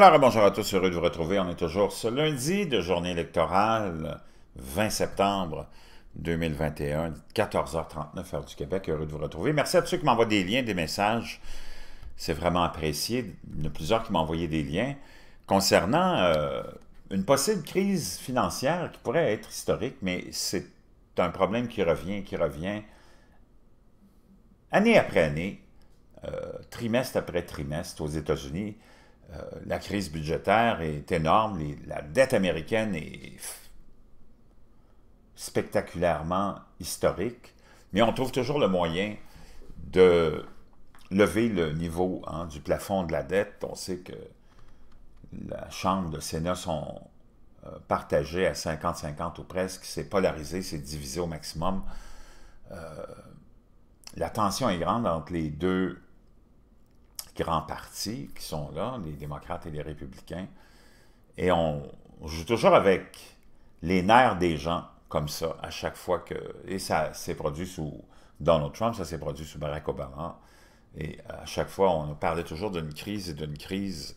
Alors, bonjour à tous, heureux de vous retrouver. On est toujours ce lundi de journée électorale, 20 septembre 2021, 14h39, heure du Québec. Heureux de vous retrouver. Merci à tous ceux qui m'envoient des liens, des messages. C'est vraiment apprécié. Il y en a plusieurs qui m'ont envoyé des liens concernant euh, une possible crise financière qui pourrait être historique, mais c'est un problème qui revient, qui revient année après année, euh, trimestre après trimestre aux États-Unis. Euh, la crise budgétaire est énorme, la dette américaine est spectaculairement historique, mais on trouve toujours le moyen de lever le niveau hein, du plafond de la dette. On sait que la Chambre, de Sénat sont euh, partagées à 50-50 ou presque, c'est polarisé, c'est divisé au maximum. Euh, la tension est grande entre les deux grands partis qui sont là, les démocrates et les républicains. Et on, joue toujours avec les nerfs des gens comme ça, à chaque fois que... Et ça s'est produit sous Donald Trump, ça s'est produit sous Barack Obama. Et à chaque fois, on parlait toujours d'une crise et d'une crise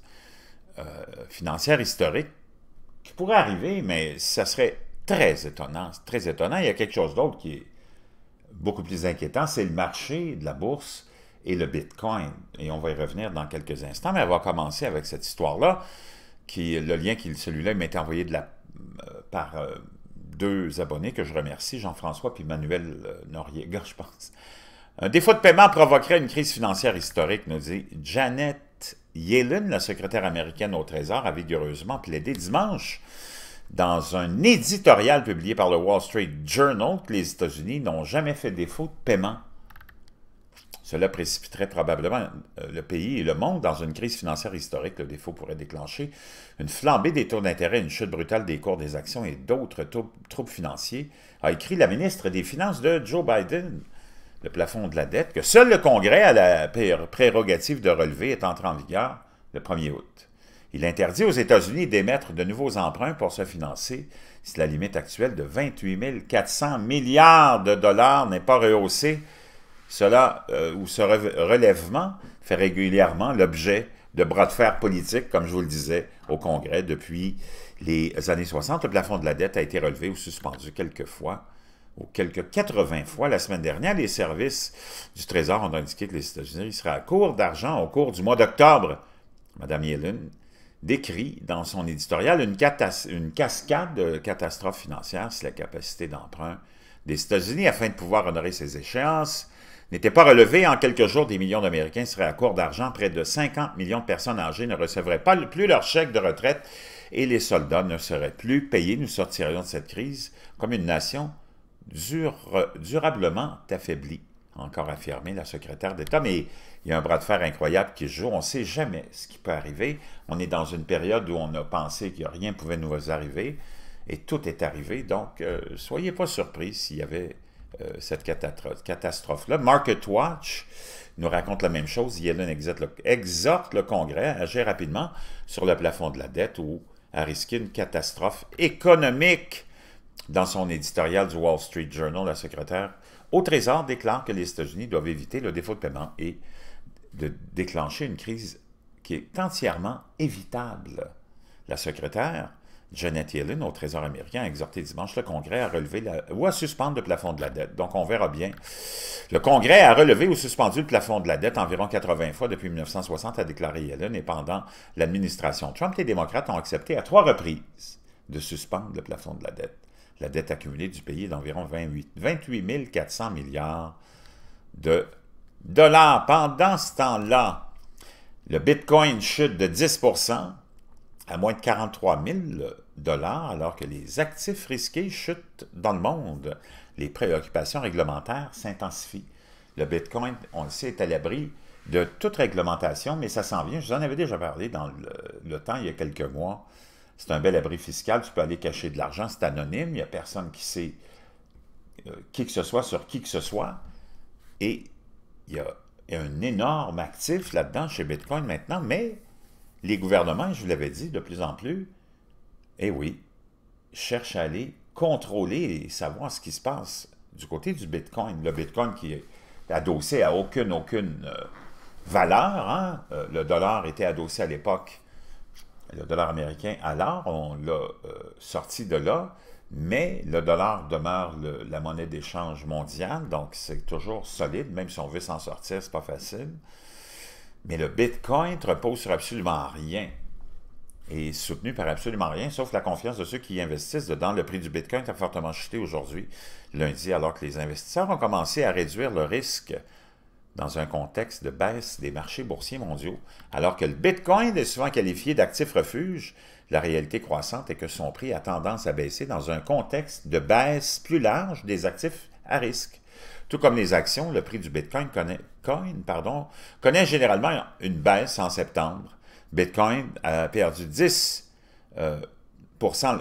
euh, financière historique qui pourrait arriver, mais ça serait très étonnant. Très étonnant. Il y a quelque chose d'autre qui est beaucoup plus inquiétant, c'est le marché de la bourse et le Bitcoin. Et on va y revenir dans quelques instants, mais on va commencer avec cette histoire-là, qui le lien, qui celui-là, m'est envoyé euh, par euh, deux abonnés que je remercie, Jean-François puis Manuel euh, Noriega, je pense. Un défaut de paiement provoquerait une crise financière historique, nous dit Janet Yellen, la secrétaire américaine au Trésor, a vigoureusement plaidé dimanche dans un éditorial publié par le Wall Street Journal que les États-Unis n'ont jamais fait défaut de paiement cela précipiterait probablement euh, le pays et le monde dans une crise financière historique. Le défaut pourrait déclencher une flambée des taux d'intérêt, une chute brutale des cours des actions et d'autres troubles financiers, a écrit la ministre des Finances de Joe Biden. Le plafond de la dette, que seul le Congrès a la prérogative de relever, est entré en vigueur le 1er août. Il interdit aux États-Unis d'émettre de nouveaux emprunts pour se financer si la limite actuelle de 28 400 milliards de dollars n'est pas rehaussée cela, euh, ou ce relèvement, fait régulièrement l'objet de bras de fer politiques, comme je vous le disais, au Congrès depuis les années 60. Le plafond de la dette a été relevé ou suspendu quelques fois, ou quelques 80 fois. La semaine dernière, les services du Trésor ont indiqué que les États-Unis seraient à court d'argent au cours du mois d'octobre. Mme Yellen décrit dans son éditorial une, cascade de catastrophes financières si la capacité d'emprunt des États-Unis afin de pouvoir honorer ses échéances n'était pas relevé, en quelques jours, des millions d'Américains seraient à court d'argent. Près de 50 millions de personnes âgées ne recevraient pas plus leur chèque de retraite et les soldats ne seraient plus payés. Nous sortirions de cette crise comme une nation durablement affaiblie, encore affirmé la secrétaire d'État. Mais il y a un bras de fer incroyable qui se joue. On ne sait jamais ce qui peut arriver. On est dans une période où on a pensé que rien pouvait nous arriver et tout est arrivé. Donc, euh, soyez pas surpris s'il y avait cette catastrophe-là. Market Watch nous raconte la même chose. Yellen exhorte le, Congrès à agir rapidement sur le plafond de la dette ou à risquer une catastrophe économique. Dans son éditorial du Wall Street Journal, la secrétaire au Trésor déclare que les États-Unis doivent éviter le défaut de paiement et de déclencher une crise qui est entièrement évitable. La secrétaire Janet Yellen, au Trésor américain, a exhorté dimanche le Congrès à relever ou à suspendre le plafond de la dette. Donc, on verra bien. Le Congrès a relevé ou suspendu le plafond de la dette environ 80 fois depuis 1960, a déclaré Yellen, et pendant l'administration Trump, les démocrates ont accepté à trois reprises de suspendre le plafond de la dette. La dette accumulée du pays est d'environ 28 400 milliards de dollars. Pendant ce temps-là, le Bitcoin chute de 10 à moins de 43 000 dollars, alors que les actifs risqués chutent dans le monde. Les préoccupations réglementaires s'intensifient. Le Bitcoin, on le sait, est à l'abri de toute réglementation, mais ça s'en vient. Je vous en avais déjà parlé dans le, temps, il y a quelques mois. C'est un bel abri fiscal, tu peux aller cacher de l'argent, c'est anonyme, il n'y a personne qui sait euh, qui que ce soit sur qui que ce soit. Et il y a un énorme actif là-dedans chez Bitcoin maintenant, mais les gouvernements, je vous l'avais dit, de plus en plus, eh oui, cherchent à aller contrôler et savoir ce qui se passe du côté du Bitcoin. Le Bitcoin qui est adossé à aucune, aucune euh, valeur. Hein? Euh, le dollar était adossé à l'époque le dollar américain à on l'a euh, sorti de là, mais le dollar demeure la monnaie d'échange mondiale, donc c'est toujours solide, même si on veut s'en sortir, c'est pas facile. Mais le Bitcoin repose sur absolument rien et soutenu par absolument rien, sauf la confiance de ceux qui investissent dedans. Le prix du Bitcoin a fortement chuté aujourd'hui, lundi, alors que les investisseurs ont commencé à réduire le risque dans un contexte de baisse des marchés boursiers mondiaux. Alors que le Bitcoin est souvent qualifié d'actif refuge, la réalité croissante est que son prix a tendance à baisser dans un contexte de baisse plus large des actifs à risque. Tout comme les actions, le prix du Bitcoin connaît, pardon, connaît généralement une baisse en septembre. Bitcoin a perdu 10% euh,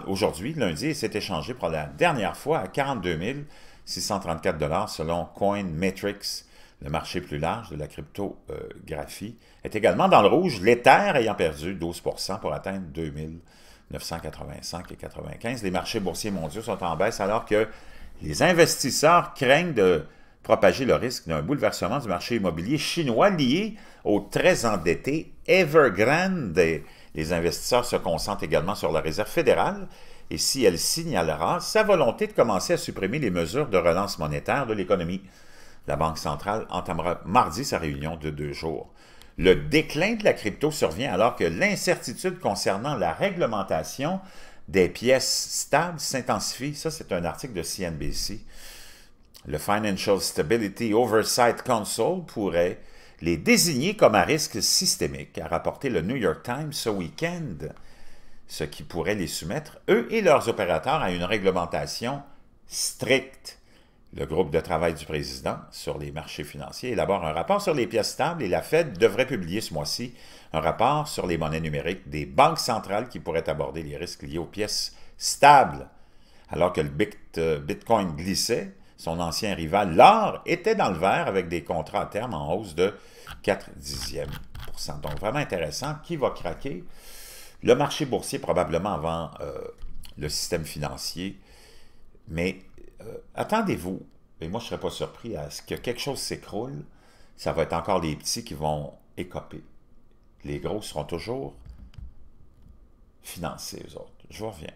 aujourd'hui, lundi, et s'est échangé pour la dernière fois à 42 634 selon CoinMetrics, le marché plus large de la cryptographie, est également dans le rouge, l'Ether ayant perdu 12% pour atteindre 2985 et 95. Les marchés boursiers mondiaux sont en baisse alors que les investisseurs craignent de propager le risque d'un bouleversement du marché immobilier chinois lié au très endetté Evergrande. Les investisseurs se concentrent également sur la Réserve fédérale et si elle signalera sa volonté de commencer à supprimer les mesures de relance monétaire de l'économie. La Banque centrale entamera mardi sa réunion de deux jours. Le déclin de la crypto survient alors que l'incertitude concernant la réglementation des pièces stables s'intensifie. Ça, c'est un article de CNBC. Le Financial Stability Oversight Council pourrait les désigner comme à risque systémique, a rapporté le New York Times ce week-end, ce qui pourrait les soumettre, eux et leurs opérateurs, à une réglementation stricte. Le groupe de travail du président sur les marchés financiers élabore un rapport sur les pièces stables et la Fed devrait publier ce mois-ci un rapport sur les monnaies numériques des banques centrales qui pourraient aborder les risques liés aux pièces stables. Alors que le euh, Bitcoin glissait, son ancien rival, l'or, était dans le vert avec des contrats à terme en hausse de 4 dixièmes Donc, vraiment intéressant. Qui va craquer? Le marché boursier, probablement avant euh, le système financier. Mais euh, attendez-vous, et moi je ne serais pas surpris à ce que quelque chose s'écroule, ça va être encore les petits qui vont écoper. Les gros seront toujours financés, eux autres. Je vous reviens.